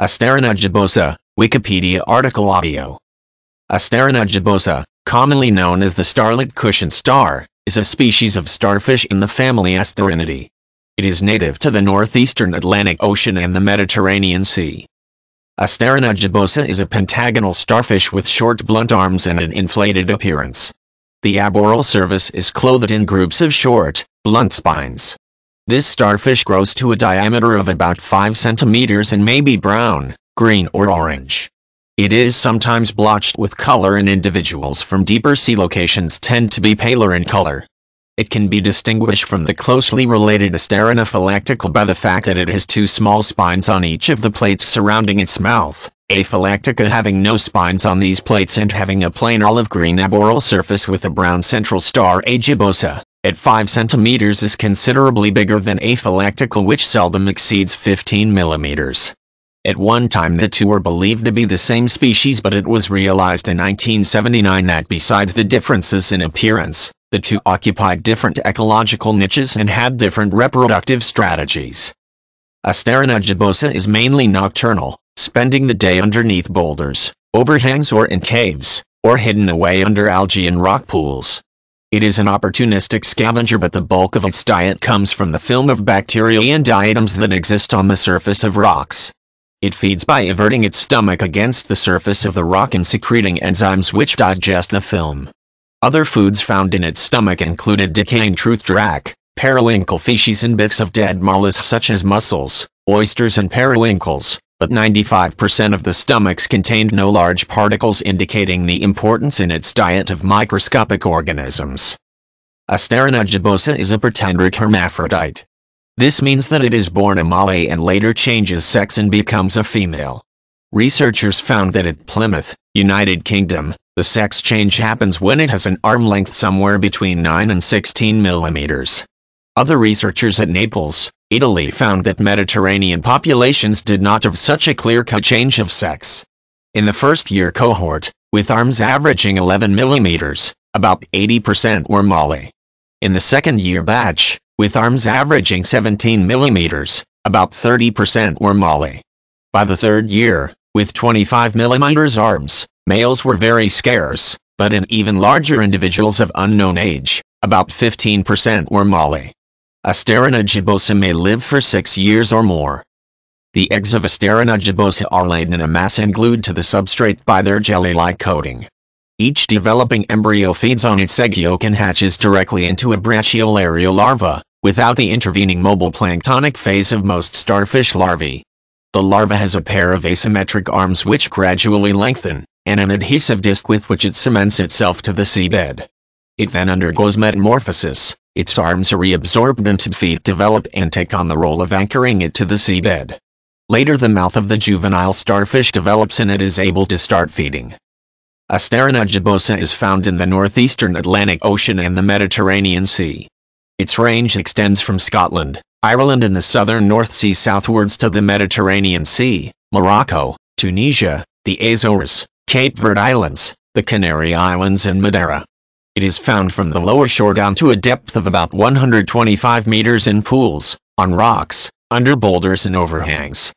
Asterina gibbosa, Wikipedia article audio. Asterina gibbosa, commonly known as the starlet cushion star, is a species of starfish in the family Asterinidae. It is native to the northeastern Atlantic Ocean and the Mediterranean Sea. Asterina gibbosa is a pentagonal starfish with short blunt arms and an inflated appearance. The aboral surface is clothed in groups of short, blunt spines. This starfish grows to a diameter of about 5 centimeters and may be brown, green or orange. It is sometimes blotched with color and individuals from deeper sea locations tend to be paler in color. It can be distinguished from the closely related Asterina phylactica by the fact that it has two small spines on each of the plates surrounding its mouth, A phylactica having no spines on these plates and having a plain olive-green aboral surface with a brown central star A gibbosa at 5 centimeters is considerably bigger than A phylactica which seldom exceeds 15 millimeters. At one time the two were believed to be the same species but it was realized in 1979 that besides the differences in appearance, the two occupied different ecological niches and had different reproductive strategies. Asterina gibbosa is mainly nocturnal, spending the day underneath boulders, overhangs or in caves, or hidden away under algae and rock pools. It is an opportunistic scavenger but the bulk of its diet comes from the film of bacteria and diatoms that exist on the surface of rocks. It feeds by everting its stomach against the surface of the rock and secreting enzymes which digest the film. Other foods found in its stomach included decaying toothed wrack, periwinkle feces and bits of dead mollusks such as mussels, oysters and periwinkles, but 95% of the stomachs contained no large particles indicating the importance in its diet of microscopic organisms. Asterina gibbosa is a protandric hermaphrodite. This means that it is born a male and later changes sex and becomes a female. Researchers found that at Plymouth, United Kingdom, the sex change happens when it has an arm length somewhere between 9 and 16 millimeters. Other researchers at Naples, Italy found that Mediterranean populations did not have such a clear-cut change of sex. In the first year cohort, with arms averaging 11 millimeters, about 80% were Male. In the second year batch, with arms averaging 17 millimeters, about 30% were Male. By the third year, with 25 millimeters arms, males were very scarce, but in even larger individuals of unknown age, about 15% were Male. Asterina gibbosa may live for six years or more. The eggs of Asterina gibbosa are laid in a mass and glued to the substrate by their jelly-like coating. Each developing embryo feeds on its egg yolk and hatches directly into a brachiolaria larva, without the intervening mobile planktonic phase of most starfish larvae. The larva has a pair of asymmetric arms which gradually lengthen, and an adhesive disc with which it cements itself to the seabed. It then undergoes metamorphosis, its arms are reabsorbed into feet develop and take on the role of anchoring it to the seabed. Later the mouth of the juvenile starfish develops and it is able to start feeding. Asterina gibbosa is found in the northeastern Atlantic Ocean and the Mediterranean Sea. Its range extends from Scotland, Ireland and the southern North Sea southwards to the Mediterranean Sea, Morocco, Tunisia, the Azores, Cape Verde Islands, the Canary Islands and Madeira. It is found from the lower shore down to a depth of about 125 meters in pools, on rocks, under boulders and overhangs.